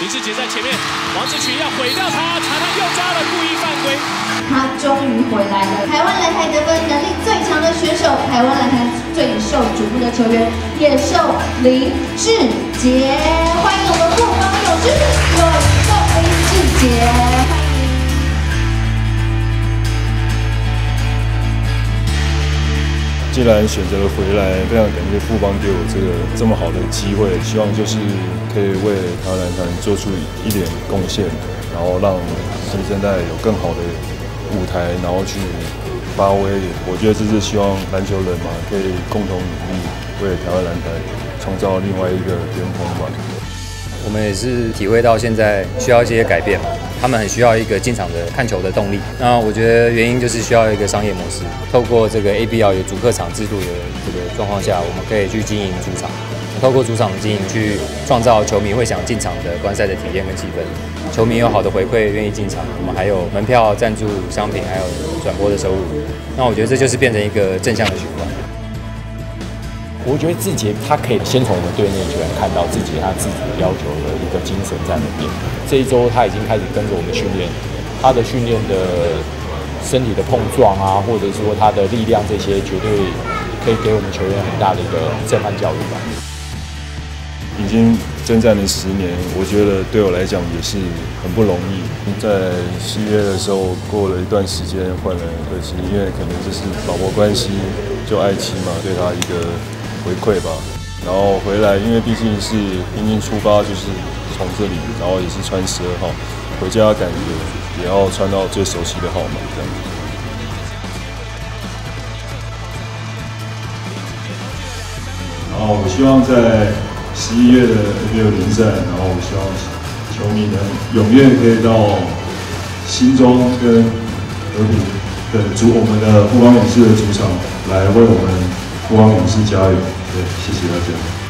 林志杰在前面，王志群要毁掉他，裁判又抓了故意犯规。他终于回来了，台湾篮台得分能力最强的选手，台湾篮台最受瞩目的球员，野兽林志杰，欢迎我们凤凰勇士既然选择了回来，非常感谢富邦给我这个这么好的机会，希望就是可以为台湾篮坛做出一点贡献，然后让新生代有更好的舞台，然后去发挥。我觉得这是希望篮球人嘛，可以共同努力，为台湾篮坛创造另外一个巅峰吧。我们也是体会到现在需要一些改变嘛。他们很需要一个进场的看球的动力。那我觉得原因就是需要一个商业模式。透过这个 ABL 有主客场制度的这个状况下，我们可以去经营主场，透过主场的经营去创造球迷会想进场的观赛的体验跟气氛。球迷有好的回馈，愿意进场，我们还有门票、赞助商品，还有转播的收入。那我觉得这就是变成一个正向的循环。我觉得志杰他可以先从我们队内球员看到自己他自己的要求的一个精神在那边。这一周他已经开始跟着我们训练，他的训练的身体的碰撞啊，或者说他的力量这些，绝对可以给我们球员很大的一个震撼教育吧。已经征战了十年，我觉得对我来讲也是很不容易。在西约的时候过了一段时间换了二期，因为可能就是老婆关系，就爱妻嘛，对他一个。回馈吧，然后回来，因为毕竟是明明出发就是从这里，然后也是穿十二号，回家感觉也要穿到最熟悉的号码这样子。然后我希望在十一月的 NBA 联赛，然后我希望球迷们踊跃可以到新庄跟和平的主我们的富邦勇士的主场来为我们。光勇士加油！对，谢谢大家。